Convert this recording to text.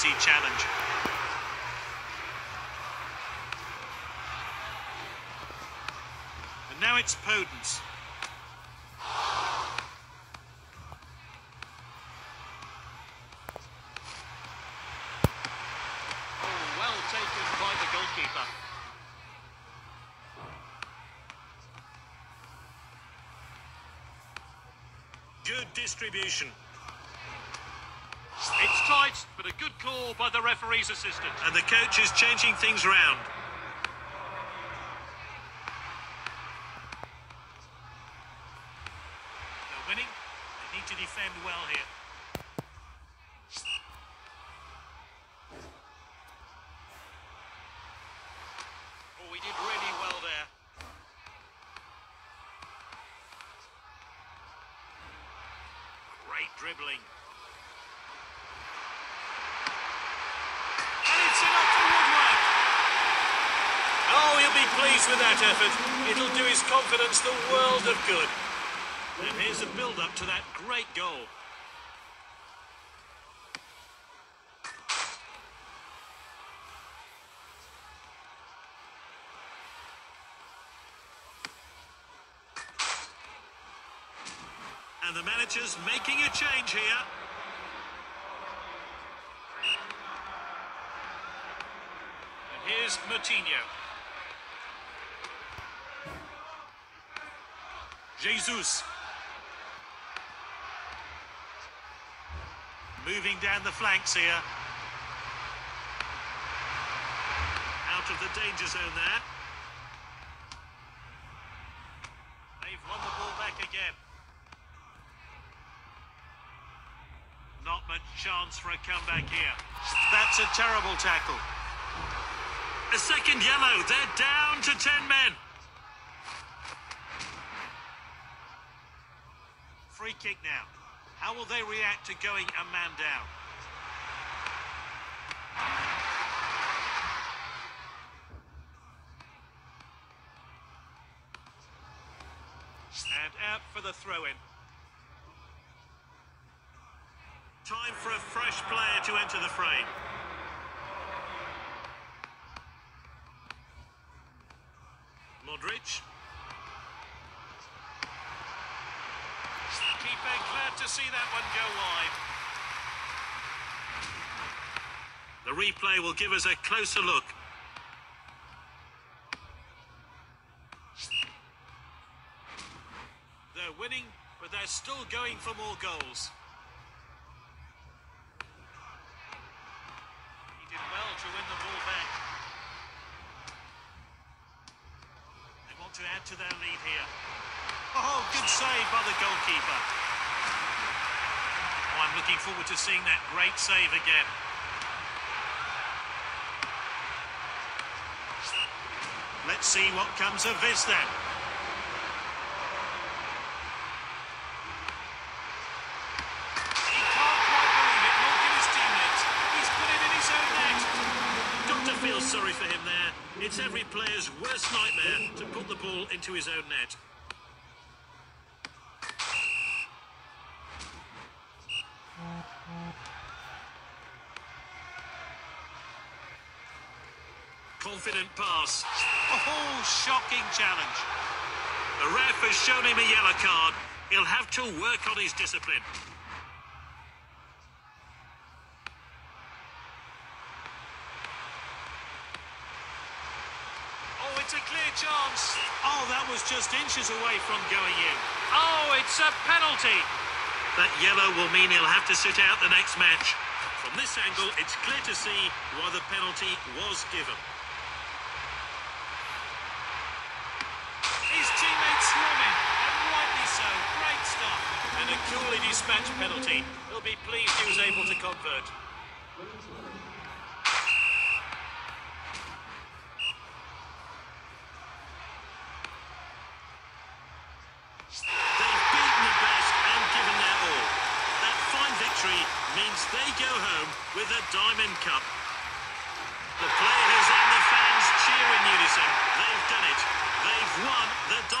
easy challenge. And now it's Podence. Oh, well taken by the goalkeeper. Good distribution. It's tight, but a good call by the referee's assistant. And the coach is changing things around. They're winning. They need to defend well here. Oh, he did really well there. Great dribbling. And it's enough for Woodward. Oh, he'll be pleased with that effort. It'll do his confidence the world of good. And here's a build-up to that great goal. And the manager's making a change here. And here's Moutinho. Jesus. Moving down the flanks here. Out of the danger zone there. They've won the ball back again. Not much chance for a comeback here. That's a terrible tackle. A second yellow. They're down to 10 men. Free kick now. How will they react to going a man down? And out for the throw-in. Time for a fresh player to enter the fray. Modric. Keeper glad to see that one go wide. The replay will give us a closer look. They're winning, but they're still going for more goals. He did well to win the ball back. They want to add to their lead here. Oh, good save by the goalkeeper. I'm looking forward to seeing that great save again. Let's see what comes of this then. Sorry for him there. It's every player's worst nightmare to put the ball into his own net. Confident pass. Oh, shocking challenge. The ref has shown him a yellow card. He'll have to work on his discipline. Oh, it's a clear chance. Oh, that was just inches away from going in. Oh, it's a penalty. That yellow will mean he'll have to sit out the next match. From this angle, it's clear to see why the penalty was given. His teammates swarming, and rightly so. Great stuff. And a coolly dispatched penalty. He'll be pleased he was able to convert. They've beaten the best and given their all. That fine victory means they go home with a Diamond Cup. The players and the fans cheer in unison. They've done it. They've won the Diamond.